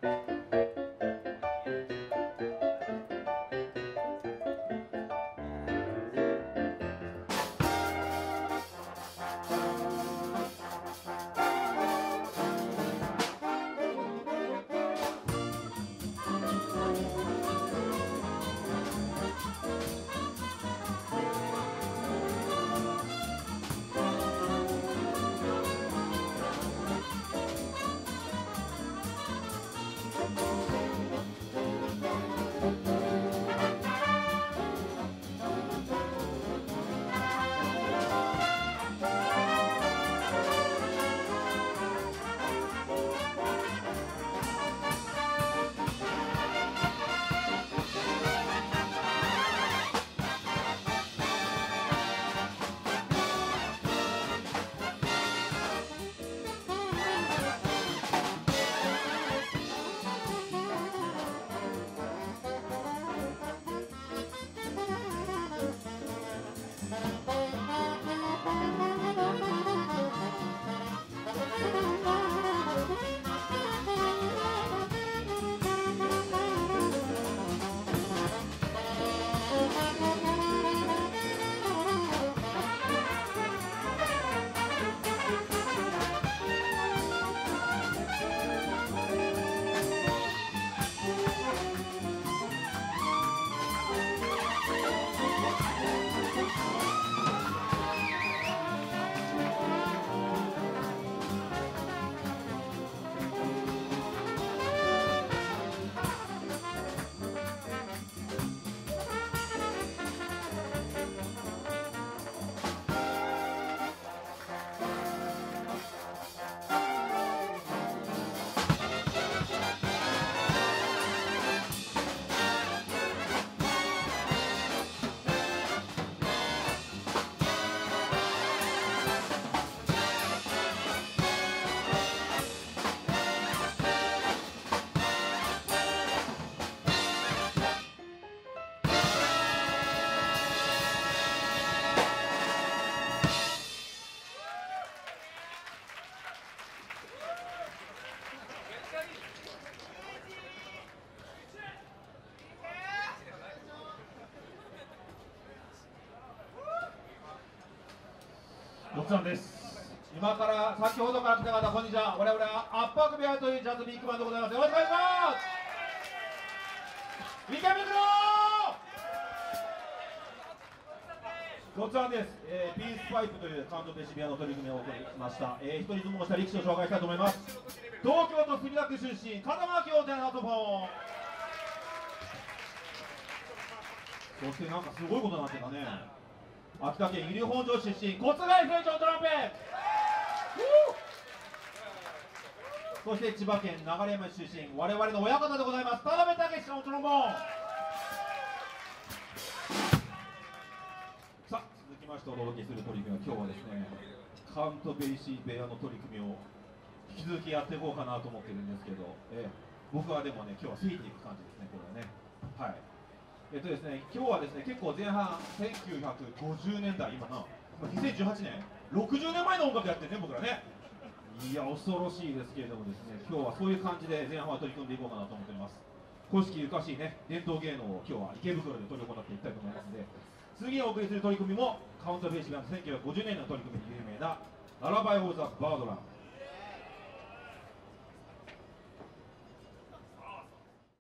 ごっつぁんです。今から先ほどから来た方こんにちは。我々は圧迫部屋というジャズビッグバンドでございます。よろしくお願いします。三上黒ごつぁんです、えー、ピースパイプというカウントベーシビアの取り組みを行いました、えー、一人相撲した力士を紹介したいと思います東京都墨田区出身風間京店アートフォンそしてなんかすごいことになってたね秋田県由利本荘出身小津貝船長トランペット。そして千葉県流山出身我々の親方でございます田辺武史のトロンボーンさあ続きましてお届けする取り組みは今日はですねカウントベイシー部屋の取り組みを引き続きやっていこうかなと思ってるんですけど、えー、僕はでもね今日は過ぎていく感じですねこれはね。はい。えっとですね、今日はですね、結構前半、1950年代、今な、2018年、60年前の音楽やってるね、僕らね。いや、恐ろしいですけれどもですね、今日はそういう感じで前半は取り組んでいこうかなと思っております。古式ゆかしいね、伝統芸能を今日は池袋で取り行っていきたいと思いますので、次にお送りする取り組みも、カウントフェイシバンド1950年の取り組みで有名な、ララバイ・オー・ザ・バードラン。